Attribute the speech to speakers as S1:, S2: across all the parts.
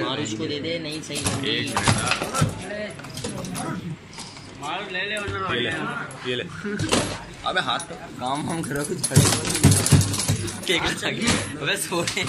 S1: मारुष को दे दे नहीं सही
S2: एक ले ले ले ये ले। अबे हाथ तो
S3: काम हम करो कुछ केक के अबे सो रहे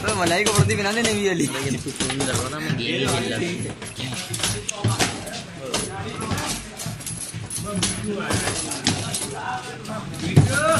S3: अबे मलाई को प्रति बना देने भी वाली
S1: ये सुकून कर रहा ना मैं गेम खेल रहा
S4: पकड़ेगा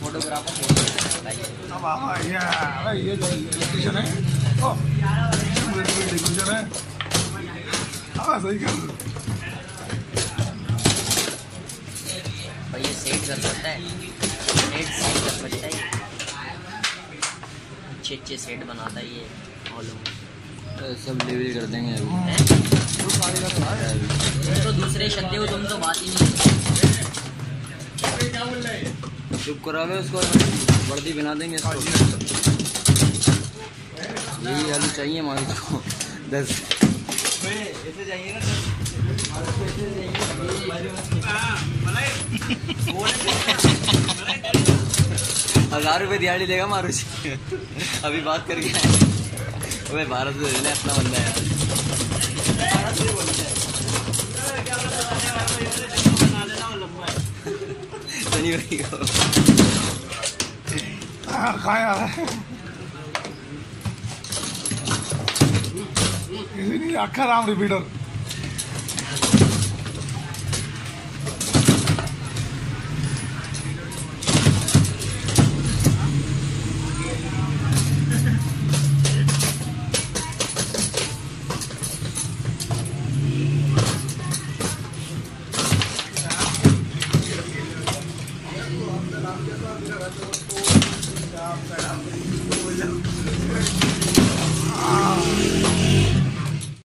S4: फोटोग्राफर ये है ओ है हाँ सही कर
S1: भाई ये सेट कर सकता है सेट सेट कर सकता है अच्छे अच्छे सेट बनाता है ये।
S3: सब लेवल कर देंगे।
S1: तो दूसरे शक्ति हो, तुम तो बात ही नहीं
S3: चुप करा के उसको वर्दी बना देंगे इसको। यही आलू चाहिए हमारे को दस। ऐसे चाहिए ना हज़ार रुपए दिहाड़ी देगा मारुति। अभी बात करके आए। भारत लेना अपना बंदा है।
S4: आ रहा Thank you.